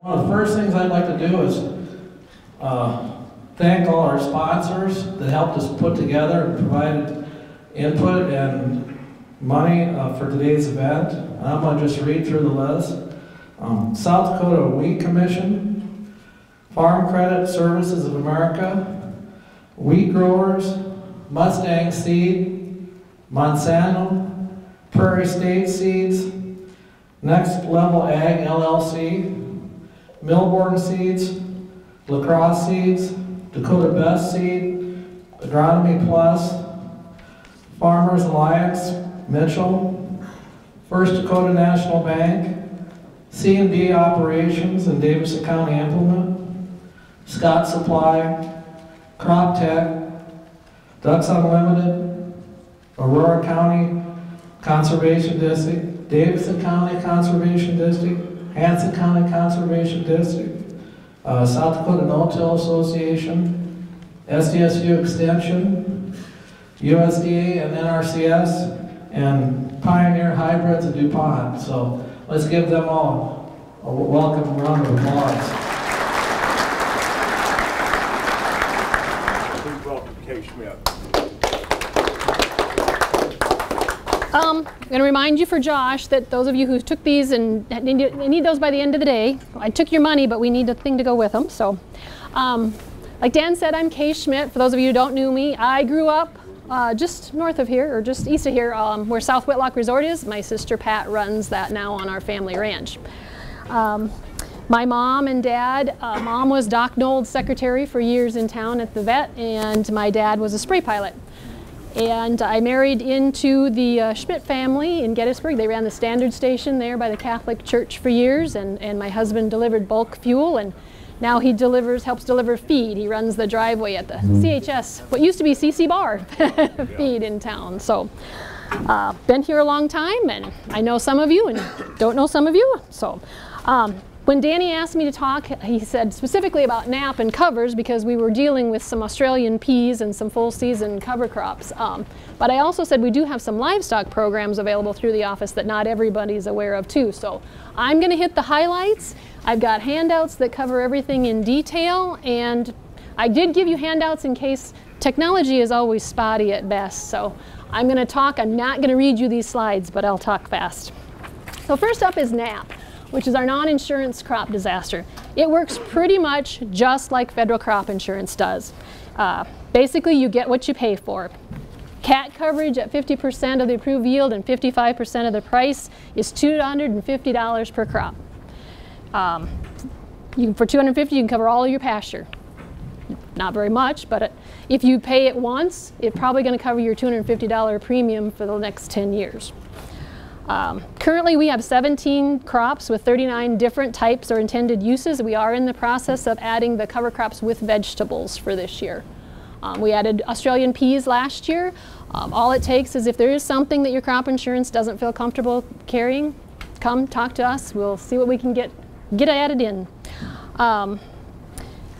One of the first things I'd like to do is uh, thank all our sponsors that helped us put together and provided input and money uh, for today's event. I'm going to just read through the list. Um, South Dakota Wheat Commission, Farm Credit Services of America, Wheat Growers, Mustang Seed, Monsanto, Prairie State Seeds, Next Level Ag LLC, Millborn Seeds, Lacrosse Seeds, Dakota Best Seed, Agronomy Plus, Farmers Alliance, Mitchell, First Dakota National Bank, C&D Operations and Davidson County Implement, Scott Supply, Crop Tech, Ducks Unlimited, Aurora County Conservation District, Davidson County Conservation District, Hanson County Conservation District, uh, South Dakota No-Till Association, SDSU Extension, USDA and NRCS, and Pioneer Hybrids of DuPont. So let's give them all a welcome round of applause. Please welcome Kay Schmidt. Um, I'm going to remind you for Josh that those of you who took these and need, those by the end of the day, I took your money, but we need a thing to go with them. So, um, like Dan said, I'm Kay Schmidt. For those of you who don't know me, I grew up uh, just north of here, or just east of here, um, where South Whitlock Resort is. My sister Pat runs that now on our family ranch. Um, my mom and dad, uh, mom was Doc Nold's secretary for years in town at the vet, and my dad was a spray pilot. And I married into the uh, Schmidt family in Gettysburg. They ran the standard station there by the Catholic Church for years, and, and my husband delivered bulk fuel, and now he delivers, helps deliver feed. He runs the driveway at the CHS, what used to be CC Bar feed in town. So, uh, been here a long time, and I know some of you, and don't know some of you. So, um, when Danny asked me to talk, he said specifically about NAP and covers because we were dealing with some Austrian peas and some full season cover crops. Um, but I also said we do have some livestock programs available through the office that not everybody's aware of too. So I'm going to hit the highlights. I've got handouts that cover everything in detail and I did give you handouts in case technology is always spotty at best. So I'm going to talk. I'm not going to read you these slides, but I'll talk fast. So first up is NAP which is our non-insurance crop disaster. It works pretty much just like federal crop insurance does. Uh, basically, you get what you pay for. CAT coverage at 50% of the approved yield and 55% of the price is $250 per crop. Um, you, for 250 you can cover all of your pasture. Not very much, but it, if you pay it once, it's probably going to cover your $250 premium for the next 10 years. Um, currently we have 17 crops with 39 different types or intended uses. We are in the process of adding the cover crops with vegetables for this year. Um, we added Austrian peas last year. Um, all it takes is if there is something that your crop insurance doesn't feel comfortable carrying, come talk to us. We'll see what we can get, get added in. Um,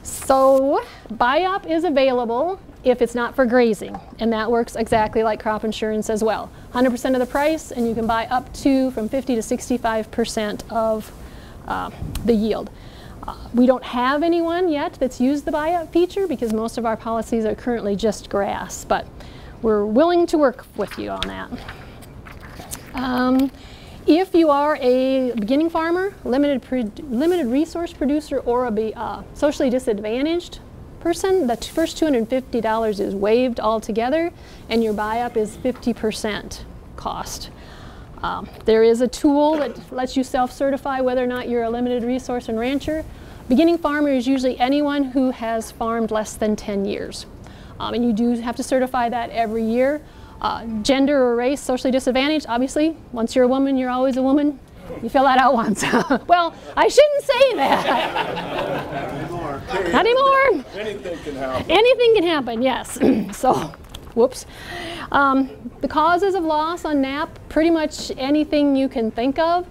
so buy-up is available if it's not for grazing, and that works exactly like crop insurance as well. 100% of the price, and you can buy up to from 50 to 65% of uh, the yield. Uh, we don't have anyone yet that's used the buy-up feature because most of our policies are currently just grass, but we're willing to work with you on that. Um, if you are a beginning farmer, limited, limited resource producer, or a uh, socially disadvantaged person, the first $250 is waived altogether, and your buy-up is 50% cost. Um, there is a tool that lets you self-certify whether or not you're a limited resource and rancher. Beginning farmer is usually anyone who has farmed less than 10 years. Um, and you do have to certify that every year. Uh, gender or race, socially disadvantaged, obviously, once you're a woman, you're always a woman. You fill that out once. well, I shouldn't say that. Not anymore. Anything can happen. Anything can happen, yes. so, whoops. Um, the causes of loss on NAP, pretty much anything you can think of.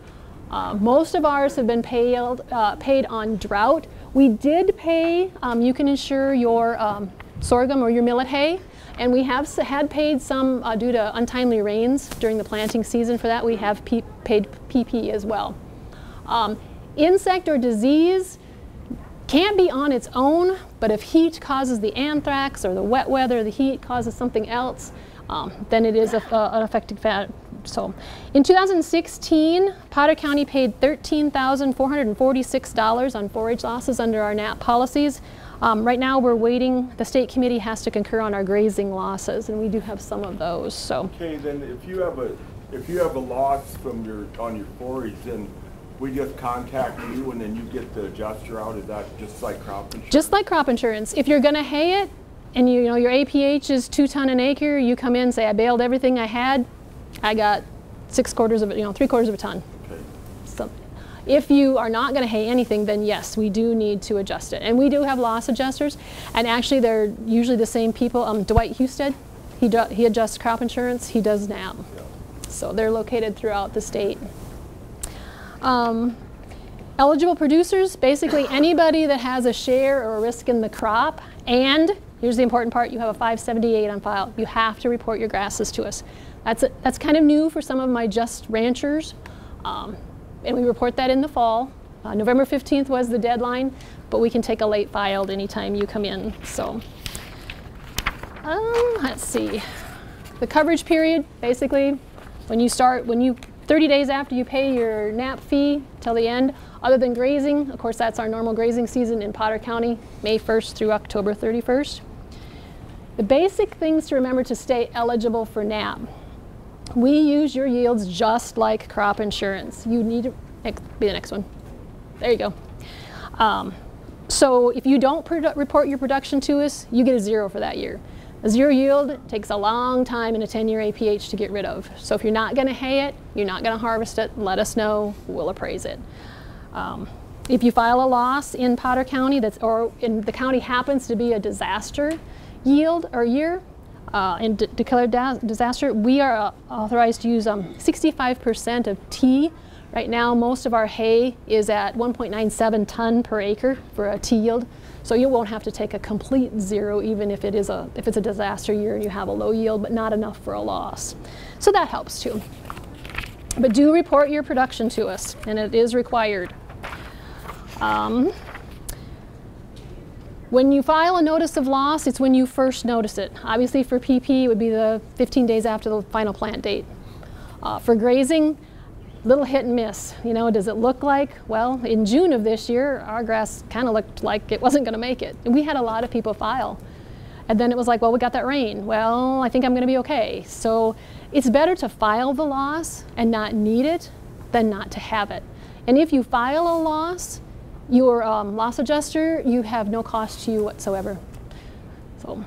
Uh, most of ours have been paid, uh, paid on drought. We did pay, um, you can insure your um, sorghum or your millet hay, and we have had paid some uh, due to untimely rains during the planting season. For that, we have paid PP as well. Um, insect or disease can't be on its own, but if heat causes the anthrax or the wet weather, the heat causes something else, um, then it is a, a, an affecting fat. So, in 2016, Potter County paid $13,446 on forage losses under our NAP policies. Um, right now, we're waiting. The state committee has to concur on our grazing losses, and we do have some of those. So, Okay, then if you have a, if you have a loss from your, on your forage, then we just contact you and then you get the adjuster out, is that just like crop insurance? just like crop insurance, if you're going to hay it, and you, you know your APH is two ton an acre, you come in and say I baled everything I had, I got six quarters of it, you know, three quarters of a ton. Okay. So if you are not going to hay anything, then yes, we do need to adjust it. And we do have loss adjusters, and actually they're usually the same people. Um, Dwight Husted, he, do, he adjusts crop insurance, he does NAP. So they're located throughout the state. Um, eligible producers, basically anybody that has a share or a risk in the crop, and here's the important part, you have a 578 on file. You have to report your grasses to us. That's, a, that's kind of new for some of my just ranchers, um, and we report that in the fall. Uh, November 15th was the deadline, but we can take a late filed anytime you come in. So, um, let's see. The coverage period, basically, when you start, when you 30 days after you pay your NAP fee till the end, other than grazing, of course, that's our normal grazing season in Potter County, May 1st through October 31st. The basic things to remember to stay eligible for NAP. We use your yields just like crop insurance. You need to be the next one. There you go. Um, so if you don't report your production to us, you get a zero for that year. Zero yield takes a long time in a 10-year APH to get rid of. So if you're not going to hay it, you're not going to harvest it, let us know. We'll appraise it. Um, if you file a loss in Potter County, that's or in the county happens to be a disaster yield or year, uh, de- declared disaster, we are uh, authorized to use um, 65% of T. Right now, most of our hay is at 1.97 ton per acre for a T yield, so you won't have to take a complete zero even if it is a if it's a disaster year and you have a low yield, but not enough for a loss. So that helps too. But do report your production to us, and it is required. Um, when you file a notice of loss, it's when you first notice it. Obviously, for PP, it would be the 15 days after the final plant date. Uh, for grazing, little hit and miss. You know, does it look like? Well, in June of this year, our grass kind of looked like it wasn't going to make it. We had a lot of people file. And then it was like, well, we got that rain. Well, I think I'm going to be okay. So it's better to file the loss and not need it than not to have it. And if you file a loss, your um, loss adjuster, you have no cost to you whatsoever. So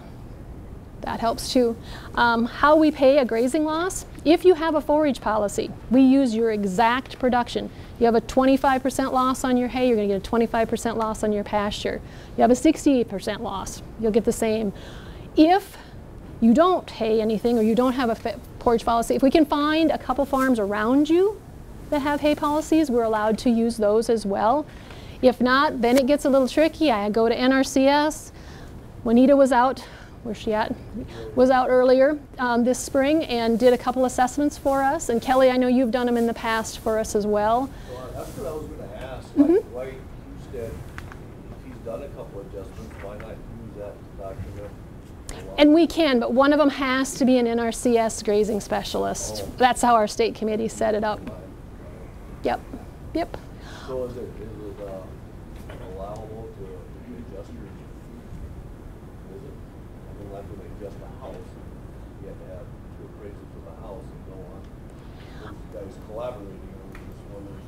that helps too. Um, how we pay a grazing loss, if you have a forage policy, we use your exact production. You have a 25% loss on your hay, you're going to get a 25% loss on your pasture. You have a 68% loss, you'll get the same. If you don't hay anything or you don't have a forage policy, if we can find a couple farms around you that have hay policies, we're allowed to use those as well. If not, then it gets a little tricky. I go to NRCS. Juanita was out, where's she at? Was out earlier um, this spring and did a couple assessments for us. And Kelly, I know you've done them in the past for us as well. Well, that's what I was gonna ask, Mm-hmm. like, why Husted, if he's done a couple adjustments, why not use that document? And we can, but one of them has to be an NRCS grazing specialist. That's how our state committee set it up. Yep, yep. So is it, is it, uh, allowable to do adjusters? Is it, I mean, like when they adjust a house, you have to have two appraisals for the house and go on. Those guys collaborating, on this one is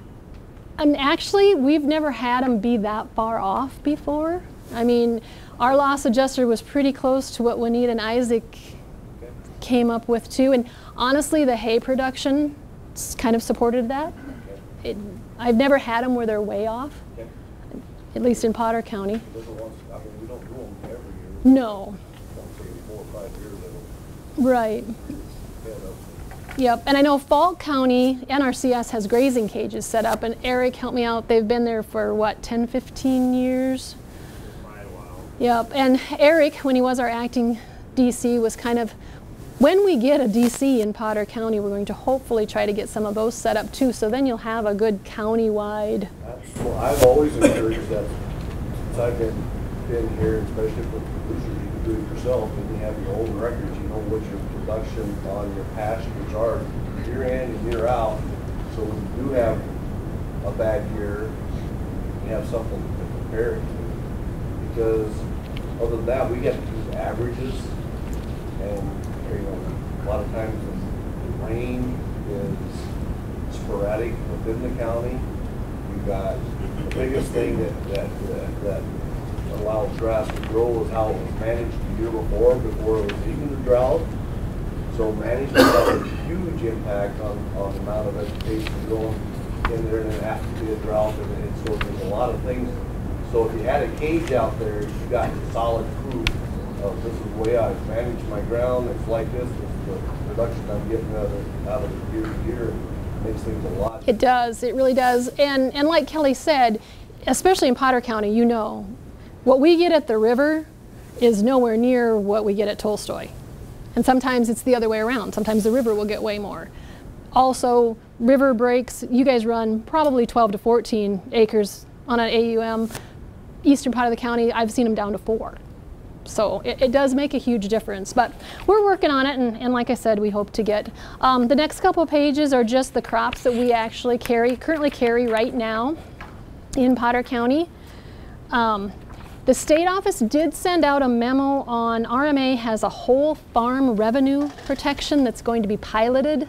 And actually, we've never had them be that far off before. I mean, our loss adjuster was pretty close to what Juanita and Isaac came up with too. And honestly, the hay production kind of supported that. It, I've never had them where they're way off, Okay. at least in Potter County. Those are ones, I mean, we don't do them every year, No, four or five years, right. Yep, and I know Faulk County, NRCS has grazing cages set up, and Eric, help me out, they've been there for what, 10, 15 years? Yep, and Eric, when he was our acting DC, was kind of, when we get a DC in Potter County, we're going to hopefully try to get some of those set up too, so then you'll have a good county-wide Well, I've always encouraged that, since I've been, been here, especially for producers, you can do it yourself, and you have your own records, you know what your production on your pastures are, year in and year out. So when you do have a bad year, you have something to compare it to. Because other than that, we get to averages, and, you know, a lot of times the rain is sporadic within the county. You've got, the biggest thing that, that, that- that allows grass to grow is how it was managed the year before, before it was even the drought. So management has a huge impact on, on the amount of vegetation going in there, and then after the drought, and then, so there's a lot of things. So if you had a cage out there, you got solid proof of this is the way I manage my ground, it's like this, this is the production I'm getting out of, it- out of year to year, and makes things a lot. It does, it really does. And, and like Kelly said, especially in Potter County, you know, what we get at the river is nowhere near what we get at Tolstoy. And sometimes it's the other way around. Sometimes the river will get way more. Also, river breaks, you guys run probably 12 to 14 acres on an AUM. Eastern part of the county, I've seen them down to four. So it, it does make a huge difference, but we're working on it, and, and like I said, we hope to get. Um, the next couple pages are just the crops that we actually carry, currently carry right now in Potter County. Um, the state office did send out a memo on RMA has a whole farm revenue protection that's going to be piloted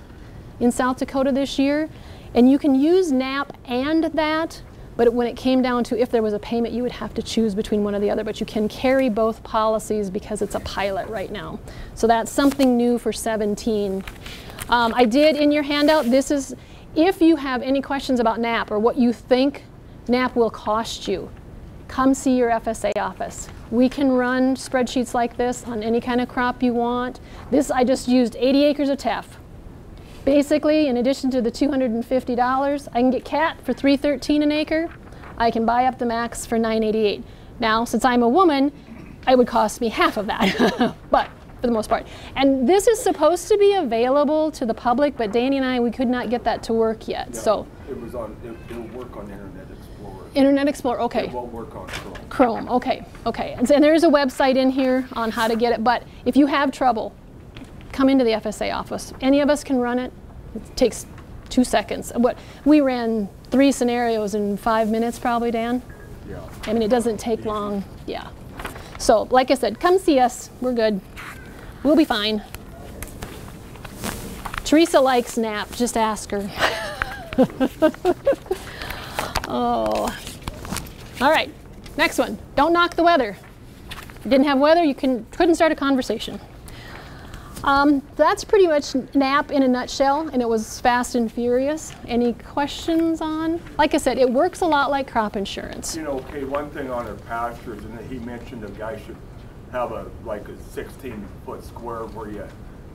in South Dakota this year. And you can use NAP and that, but when it came down to if there was a payment, you would have to choose between one or the other. But you can carry both policies because it's a pilot right now. So that's something new for 17. Um, I did in your handout, this is if you have any questions about NAP or what you think NAP will cost you, come see your FSA office. We can run spreadsheets like this on any kind of crop you want. This, I just used 80 acres of teff. Basically, in addition to the $250, I can get cat for 313 an acre. I can buy up the max for 988. Now, since I'm a woman, it would cost me half of that, but for the most part. And this is supposed to be available to the public, but Danny and I, we could not get that to work yet. Yeah, So, It was on, it, it'll work on the Internet Explorer. Internet Explorer, okay. It won't work on Chrome. Chrome, okay, okay. And, so- and there is a website in here on how to get it, but if you have trouble, come into the FSA office. Any of us can run it. It takes two seconds. What we ran three scenarios in five minutes, probably, Dan. Yeah. I mean, it doesn't take long. Yeah. So, like I said, come see us. We're good. We'll be fine. Teresa likes nap. Just ask her. oh. All right. Next one. Don't knock the weather. You didn't have weather, you can, couldn't start a conversation. Um, that's pretty much NAP in a nutshell, and it was fast and furious. Any questions on? Like I said, it works a lot like crop insurance. You know, okay, one thing on our pastures, and he mentioned a guy should have a, like a sixteen foot square where you,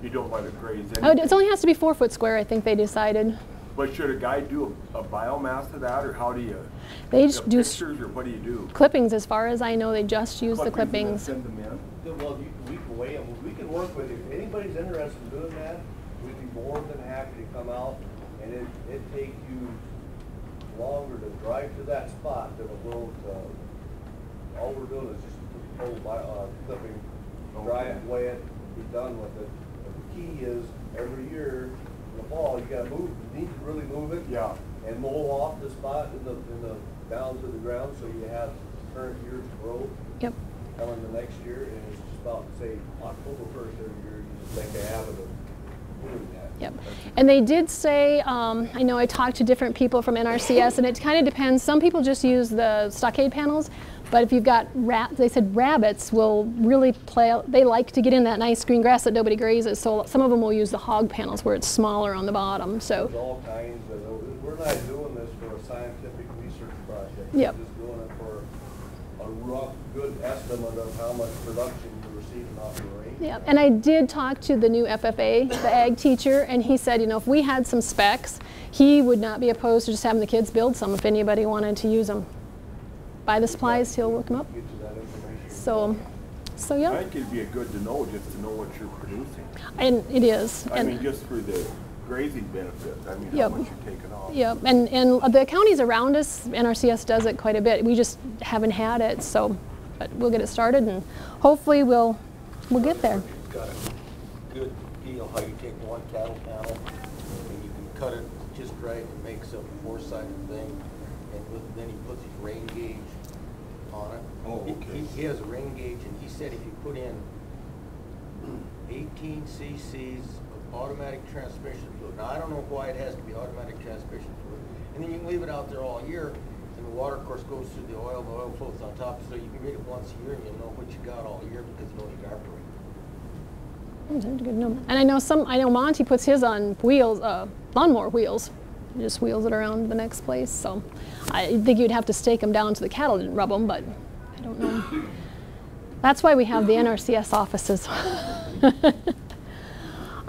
you don't let it graze Oh, in. it only has to be four foot square, I think they decided. But should a guy do a a biomass of that, or how do you? They just do s- Pictures, or what do you do? clippings, as far as I know, they just use the and then clippings. Send them in? Then, Well, you, we can weigh them, we can work with you, if anybody's interested in doing that, we'd be more than happy to come out, and it, it take you longer to drive to that spot than it will to, all we're doing is just pull by, uh, clipping, dry it, weigh it, be done with it. But the key is, every year, in the fall, you gotta move, you need to really move it. Yeah. And mow off the spot in the, in the, down to the ground, so you have current year's growth Yep. coming the next year, and it's just about, say, October first every year, you just make a habit of doing that. Yep. And they did say, um, I know I talked to different people from NRCS, and it kind of depends. Some people just use the stockade panels, but if you've got rat, they said rabbits will really play. They like to get in that nice green grass that nobody grazes, so some of them will use the hog panels where it's smaller on the bottom. So, There's all kinds of, we're not doing this for a scientific research project. Yep. We're just doing it for a rough, good estimate of how much production you're receiving off the range. yeah. And I did talk to the new FFA, the ag teacher, and he said, you know, if we had some specs, he would not be opposed to just having the kids build some if anybody wanted to use them. Buy the supplies, he'll look them up. Get you that information. So, so I yeah, think it'd be a good to know, just to know what you're producing. and it is. I and mean, just for the grazing benefit. I mean, how much you're taking off. Yep, and, and the counties around us, NRCS does it quite a bit. We just haven't had it, so, but we'll get it started and hopefully we'll, we'll get there. It's got a good deal how you take one cattle panel and you can cut it just right and makes a four-sided thing. And with, then he puts his rain gauge on it. Oh, He- okay. He, he has a rain gauge and he said if you put in eighteen cc's of automatic transmission fluid. Now, I don't know why it has to be automatic transmission fluid. And then you can leave it out there all year and the water of course goes through the oil, the oil floats on top. So you can read it once a year and you'll know what you got all year because you don't evaporate. That's a good number. And I know some, I know Monty puts his on wheels, uh, lawnmower wheels. He Just wheels it around the next place, so I think you'd have to stake them down so the cattle didn't rub them, but I don't know. That's why we have the NRCS offices.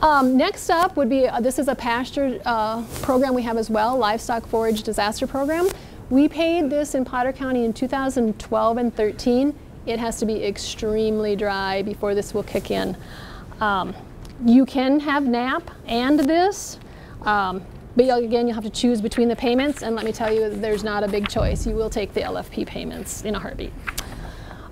Um, next up would be, uh, this is a pasture uh, program we have as well, Livestock Forage Disaster Program. We paid this in Potter County in 2012 and 13. It has to be extremely dry before this will kick in. Um, you can have NAP and this, um, but you'll- again, you'll have to choose between the payments, and let me tell you, there's not a big choice. You will take the LFP payments in a heartbeat.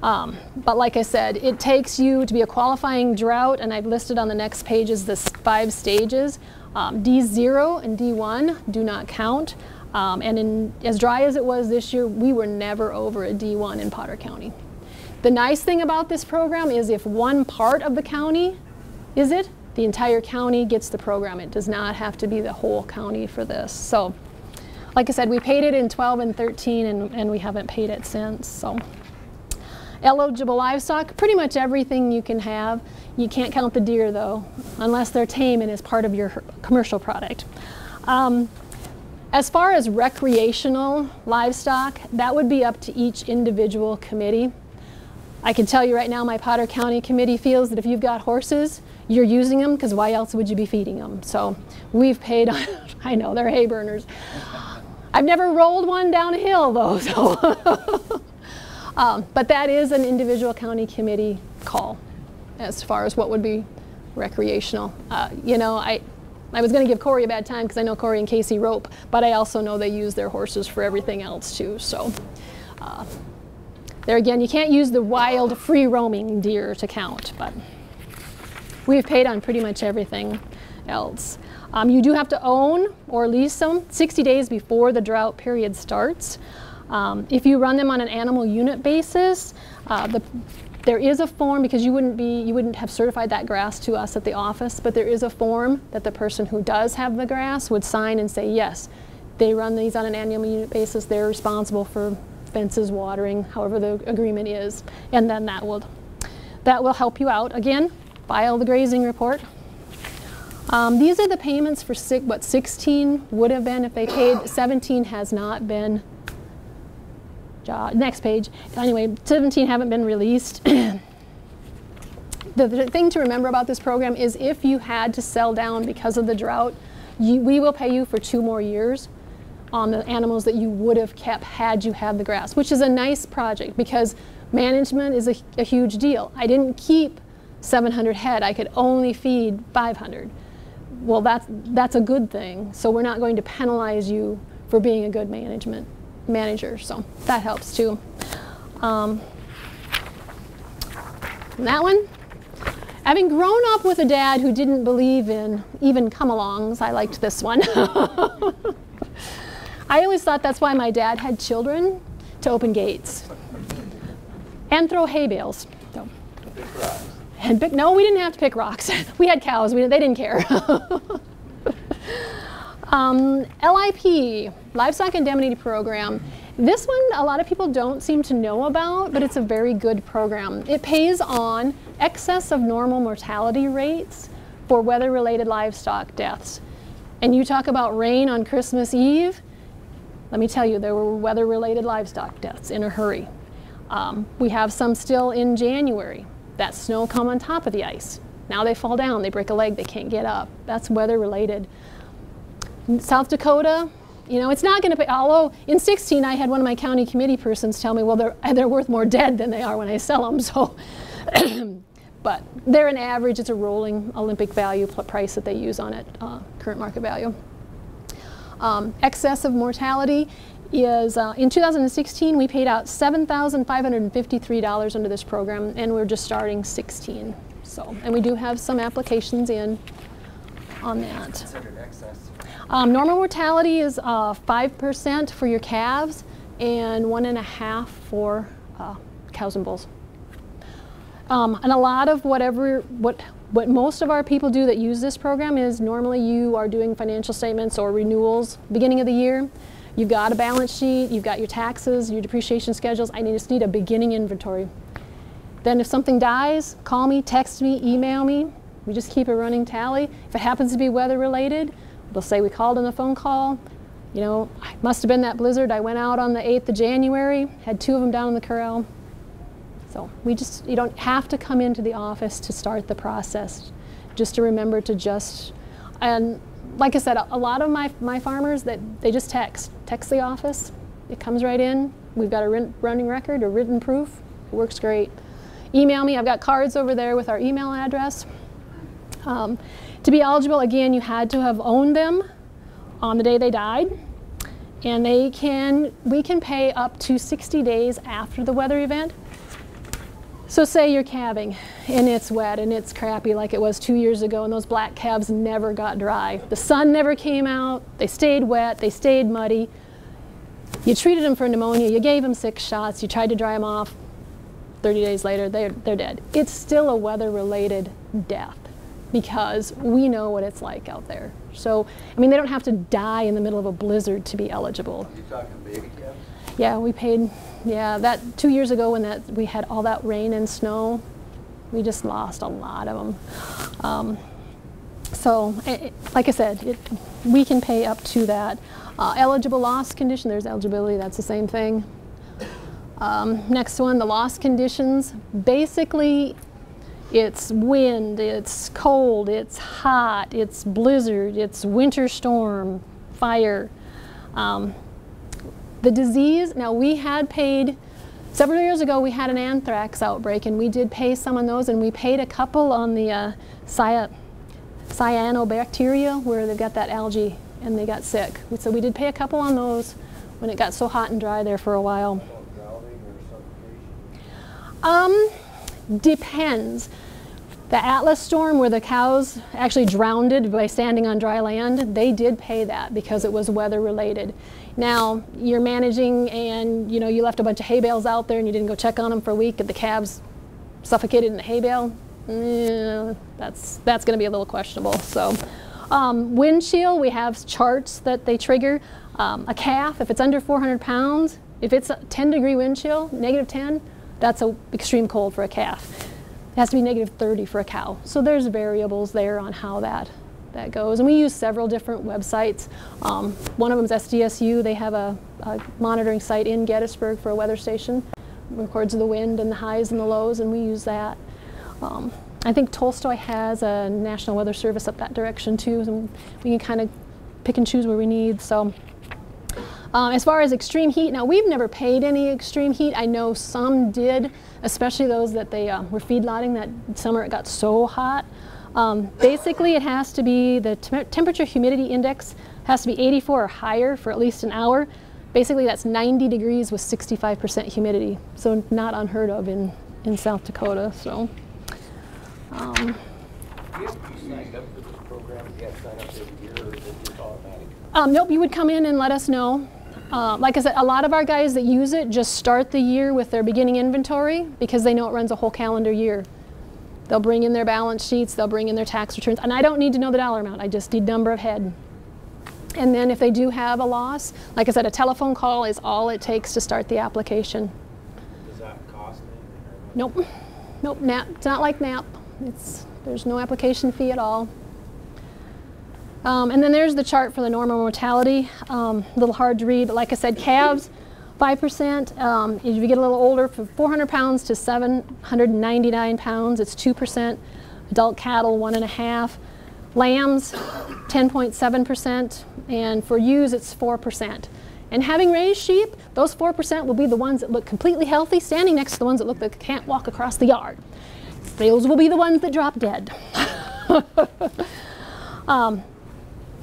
Um, but like I said, it takes you to be a qualifying drought, and I've listed on the next page is the five stages. Um, D0 and D1 do not count. Um, and in, as dry as it was this year, we were never over a D1 in Potter County. The nice thing about this program is if one part of the county is it, the entire county gets the program. It does not have to be the whole county for this. So, like I said, we paid it in 12 and 13, and, and we haven't paid it since. So. Eligible livestock, pretty much everything you can have. You can't count the deer though, unless they're tame and is part of your commercial product. Um, as far as recreational livestock, that would be up to each individual committee. I can tell you right now, my Potter County committee feels that if you've got horses, you're using them because why else would you be feeding them? So we've paid, I know, they're hay burners. I've never rolled one down a hill though, so. Um, but that is an individual county committee call as far as what would be recreational. Uh, you know, I, I was going to give Corey a bad time because I know Corey and Casey rope, but I also know they use their horses for everything else too. So uh, there again, you can't use the wild free roaming deer to count, but we've paid on pretty much everything else. Um, you do have to own or lease them 60 days before the drought period starts. Um, if you run them on an animal unit basis, uh, the, there is a form because you wouldn't be you wouldn't have certified that grass to us at the office, but there is a form that the person who does have the grass would sign and say yes, they run these on an animal unit basis. They're responsible for fences, watering, however the agreement is, and then that will that will help you out. Again, file the grazing report. Um, these are the payments for six, what 16 would have been if they paid. 17 has not been job. Next page. Anyway, 17 haven't been released. the, the thing to remember about this program is if you had to sell down because of the drought, you, we will pay you for two more years on the animals that you would have kept had you had the grass, which is a nice project because management is a, a huge deal. I didn't keep 700 head, I could only feed 500. Well, that's, that's a good thing. So we're not going to penalize you for being a good management manager. So that helps too. Um, that one, having grown up with a dad who didn't believe in even come-alongs, I liked this one. I always thought that's why my dad had children to open gates and throw hay bales. So. And pick, no, we didn't have to pick rocks. we had cows. We, they didn't care. um, LIP, Livestock Indemnity Program. This one, a lot of people don't seem to know about, but it's a very good program. It pays on excess of normal mortality rates for weather-related livestock deaths. And you talk about rain on Christmas Eve, let me tell you, there were weather-related livestock deaths in a hurry. Um, we have some still in January. That snow come on top of the ice. Now they fall down, they break a leg, they can't get up. That's weather-related. South Dakota, you know, it's not going to pay. Although in 16, I had one of my county committee persons tell me, well, they're, they're worth more dead than they are when I sell them. So, but they're an average. It's a rolling Olympic value price that they use on it, uh, current market value. Um, excess of mortality is uh, in 2016 we paid out $7,553 under this program, and we're just starting 16. So, and we do have some applications in on that. Um, normal mortality is uh, 5% for your calves and one and a half for uh, cows and bulls. Um, and a lot of whatever, what, what most of our people do that use this program is normally you are doing financial statements or renewals beginning of the year. You've got a balance sheet, you've got your taxes, your depreciation schedules. I just need a beginning inventory. Then if something dies, call me, text me, email me. We just keep a running tally. If it happens to be weather related, we'll say we called on the phone call. You know, must have been that blizzard. I went out on the 8th of January, had two of them down in the corral. So we just, you don't have to come into the office to start the process. Just to remember to just, and like I said, a, lot of my, my farmers that they just text, text the office. It comes right in. We've got a running record, a written proof. It works great. Email me. I've got cards over there with our email address. Um, to be eligible, again, you had to have owned them on the day they died. And they can, we can pay up to 60 days after the weather event. So say you're calving and it's wet and it's crappy like it was two years ago and those black calves never got dry. The sun never came out, they stayed wet, they stayed muddy. You treated them for pneumonia, you gave them six shots, you tried to dry them off. 30 days later, they're, they're dead. It's still a weather related death because we know what it's like out there. So, I mean, they don't have to die in the middle of a blizzard to be eligible. You talking baby? Yeah, we paid, yeah, that two years ago when that we had all that rain and snow, we just lost a lot of them. Um, so, it- like I said, it, we can pay up to that. Uh, eligible loss condition, there's eligibility, that's the same thing. Um, next one, the loss conditions. Basically, it's wind, it's cold, it's hot, it's blizzard, it's winter storm, fire. Um, the disease, now we had paid, several years ago we had an anthrax outbreak and we did pay some on those and we paid a couple on the uh, cy- cyanobacteria where they've got that algae and they got sick. So we did pay a couple on those when it got so hot and dry there for a while. Um, depends. The Atlas storm, where the cows actually drowned by standing on dry land, they did pay that because it was weather related. Now you're managing, and you know you left a bunch of hay bales out there, and you didn't go check on them for a week, and the calves suffocated in the hay bale. eh, that's that's going to be a little questionable. So, um, wind chill, we have charts that they trigger. Um, a calf, if it's under 400 pounds, if it's a 10 degree wind chill, negative 10, that's a extreme cold for a calf. It has to be negative 30 for a cow. So there's variables there on how that that goes. And we use several different websites. Um, one of them is SDSU. They have a, a monitoring site in Gettysburg for a weather station. Records the wind and the highs and the lows, and we use that. Um, I think Tolstoy has a National Weather Service up that direction too, and we can kind of pick and choose where we need. So. Um, as far as extreme heat, now we've never paid any extreme heat. I know some did, especially those that they uh, were feedlotting that summer it got so hot. Um, basically, it has to be the tem- temperature humidity index has to be 84 or higher for at least an hour. Basically, that's 90 degrees with 65% humidity, so not unheard of in, in South Dakota. So. Um? Um, nope, you would come in and let us know. Uh, like I said, a lot of our guys that use it just start the year with their beginning inventory because they know it runs a whole calendar year. They'll bring in their balance sheets, they'll bring in their tax returns, and I don't need to know the dollar amount, I just need number of head. And then if they do have a loss, like I said, a telephone call is all it takes to start the application. Does that cost anything? Nope, nope, NAP, it's not like NAP. It's, there's no application fee at all. Um, and then there's the chart for the normal mortality. Um, a little hard to read, but like I said, calves, 5%. Um, as you get a little older, from 400 pounds to 799 pounds, it's 2%. Adult cattle, 1.5. Lambs, 10.7%. And for ewes, it's 4%. And having raised sheep, those 4% will be the ones that look completely healthy, standing next to the ones that look like can't walk across the yard. those will be the ones that drop dead. um,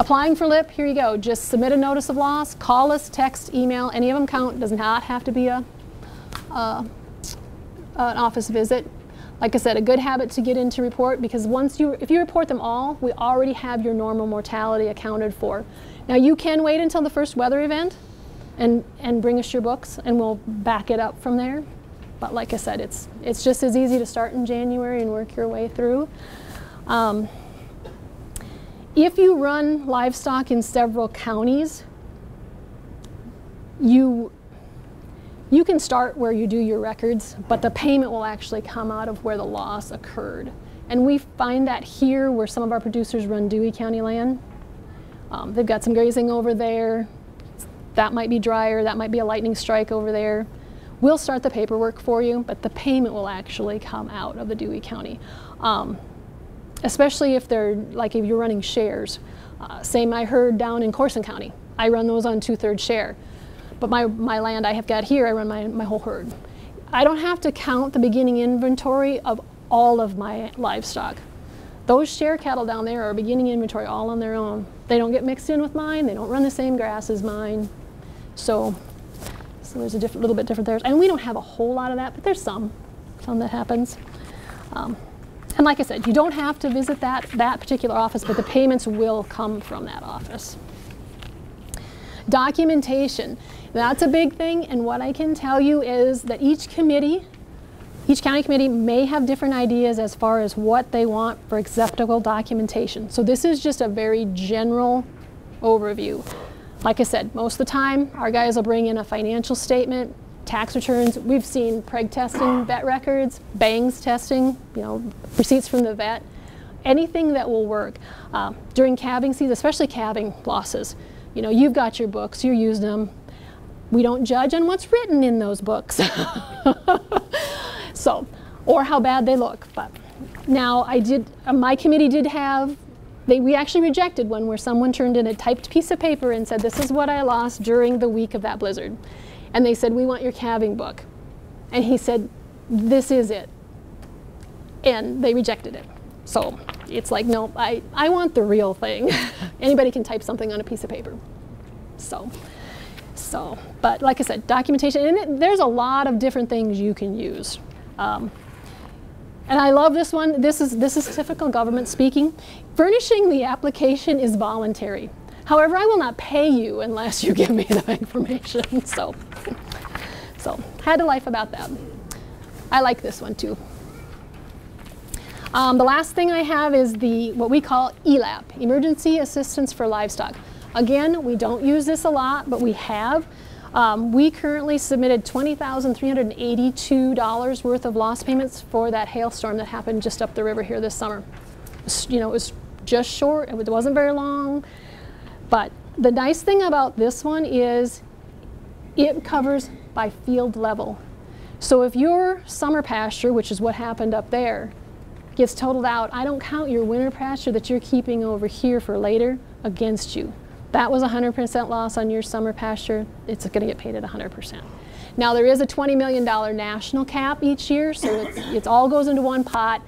applying for LIP, here you go. Just submit a notice of loss, call us, text, email, any of them count. Does not have to be a, uh, an office visit. Like I said, a good habit to get into report because once you, if you report them all, we already have your normal mortality accounted for. Now you can wait until the first weather event and, and bring us your books and we'll back it up from there. But like I said, it's, it's just as easy to start in January and work your way through. Um, if you run livestock in several counties, you you can start where you do your records, but the payment will actually come out of where the loss occurred. And we find that here where some of our producers run Dewey County land. Um, they've got some grazing over there. That might be drier, that might be a lightning strike over there. We'll start the paperwork for you, but the payment will actually come out of the Dewey County. Um, especially if they're, like if you're running shares. Uh, same I heard down in Corson County. I run those on two-thirds share. But my, my land I have got here, I run my, my whole herd. I don't have to count the beginning inventory of all of my livestock. Those share cattle down there are beginning inventory all on their own. They don't get mixed in with mine. They don't run the same grass as mine. So, so there's a little bit different there. And we don't have a whole lot of that, but there's some, some that happens. Um, and like I said, you don't have to visit that, that particular office, but the payments will come from that office. Documentation. That's a big thing, and what I can tell you is that each committee, each county committee may have different ideas as far as what they want for acceptable documentation. So this is just a very general overview. Like I said, most of the time, our guys will bring in a financial statement, tax returns. We've seen preg testing, vet records, bangs testing, you know, receipts from the vet, anything that will work. Uh, during calving season, especially calving losses, you know, you've got your books, you're using them, we don't judge on what's written in those books. so, or how bad they look. But now I did, uh, my committee did have, they, we actually rejected one where someone turned in a typed piece of paper and said, this is what I lost during the week of that blizzard. And they said, we want your calving book. And he said, this is it. And they rejected it. So it's like, no, I, I want the real thing. Anybody can type something on a piece of paper. So. So, but like I said, documentation, and it, there's a lot of different things you can use. Um, and I love this one. This is, this is typical government speaking. Furnishing the application is voluntary. However, I will not pay you unless you give me the information. So, so had a life about that. I like this one too. Um, the last thing I have is the what we call ELAP, Emergency Assistance for Livestock. Again, we don't use this a lot, but we have. Um, we currently submitted $20,382 worth of loss payments for that hailstorm that happened just up the river here this summer. You know, it was just short, it wasn't very long, but the nice thing about this one is it covers by field level. So if your summer pasture, which is what happened up there, gets totaled out, I don't count your winter pasture that you're keeping over here for later against you. That was 100% loss on your summer pasture. It's going to get paid at 100%. Now there is a $20 million national cap each year, so it's, it all goes into one pot.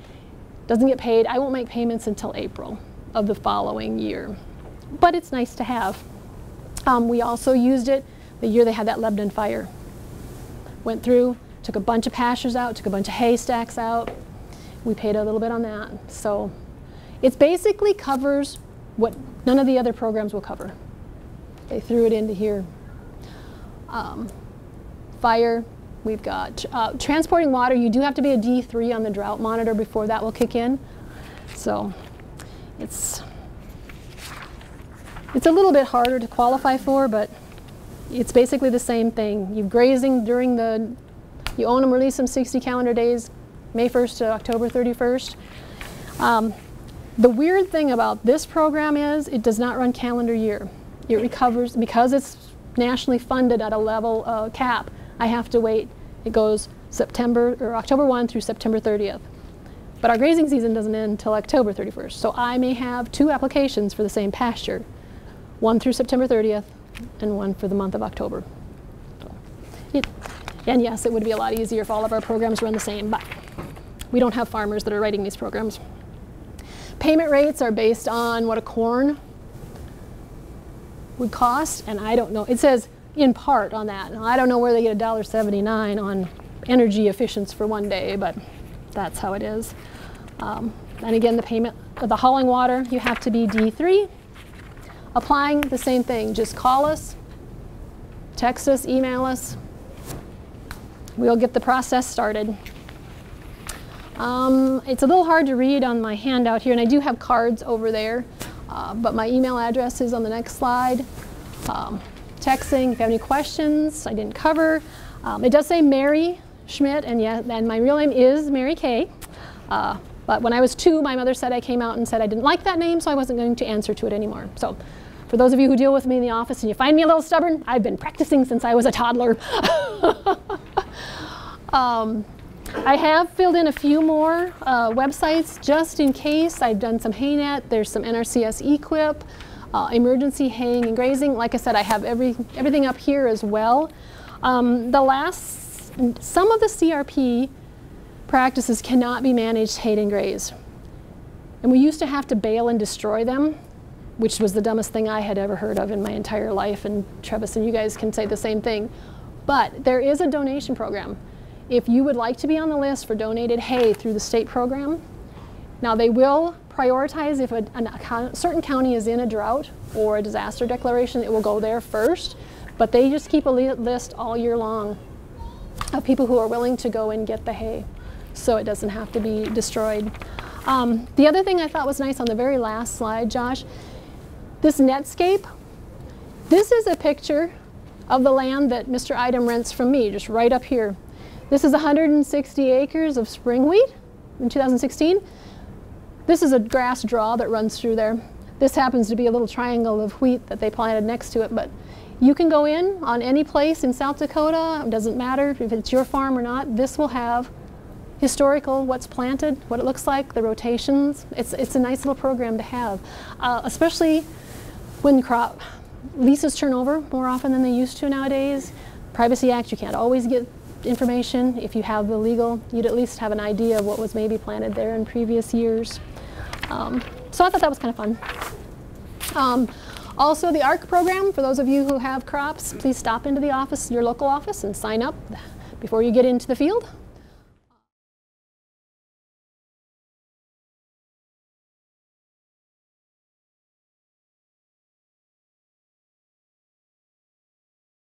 Doesn't get paid. I won't make payments until April of the following year. But it's nice to have. Um, we also used it the year they had that Lebanon fire. Went through, took a bunch of pastures out, took a bunch of haystacks out. We paid a little bit on that. So it basically covers what none of the other programs will cover. They threw it into here. Um, fire, we've got uh, transporting water. You do have to be a D3 on the drought monitor before that will kick in. So it's it's a little bit harder to qualify for, but it's basically the same thing. You're grazing during the, you own them, release them 60 calendar days, May 1st to October 31st. Um, the weird thing about this program is it does not run calendar year. It recovers, because it's nationally funded at a level uh, cap, I have to wait. It goes September or October 1 through September 30th. But our grazing season doesn't end until October 31st. So I may have two applications for the same pasture, one through September 30th and one for the month of October. It, and yes, it would be a lot easier if all of our programs run the same, but we don't have farmers that are writing these programs. Payment rates are based on what a corn would cost, and I don't know. It says in part on that. Now, I don't know where they get $1.79 on energy efficiency for one day, but that's how it is. Um, and again, the payment the hauling water, you have to be D3. Applying, the same thing. Just call us, text us, email us. We'll get the process started. Um, it's a little hard to read on my handout here, and I do have cards over there, uh, but my email address is on the next slide. Um, texting, if you have any questions I didn't cover. Um, it does say Mary Schmidt, and yeah, and my real name is Mary Kay. Uh, but when I was two, my mother said I came out and said I didn't like that name, so I wasn't going to answer to it anymore. So for those of you who deal with me in the office and you find me a little stubborn, I've been practicing since I was a toddler. um, I have filled in a few more uh, websites just in case. I've done some HayNet, there's some NRCS EQIP, uh, emergency haying and grazing. Like I said, I have every, everything up here as well. Um, the last, some of the CRP practices cannot be managed hay and graze. And we used to have to bale and destroy them, which was the dumbest thing I had ever heard of in my entire life. And Travis and you guys can say the same thing. But there is a donation program. If you would like to be on the list for donated hay through the state program, now they will prioritize if a, a, certain county is in a drought or a disaster declaration, it will go there first. But they just keep a list all year long of people who are willing to go and get the hay so it doesn't have to be destroyed. Um, the other thing I thought was nice on the very last slide, Josh, this netscape, this is a picture of the land that Mr. Item rents from me, just right up here. This is 160 acres of spring wheat in 2016. This is a grass draw that runs through there. This happens to be a little triangle of wheat that they planted next to it, but you can go in on any place in South Dakota, it doesn't matter if it's your farm or not, this will have historical, what's planted, what it looks like, the rotations. It's, it's a nice little program to have, uh, especially when crop leases turn over more often than they used to nowadays. Privacy Act, you can't always get information. If you have the legal, you'd at least have an idea of what was maybe planted there in previous years. Um, so I thought that was kind of fun. Um, also, the ARC program, for those of you who have crops, please stop into the office, your local office, and sign up before you get into the field.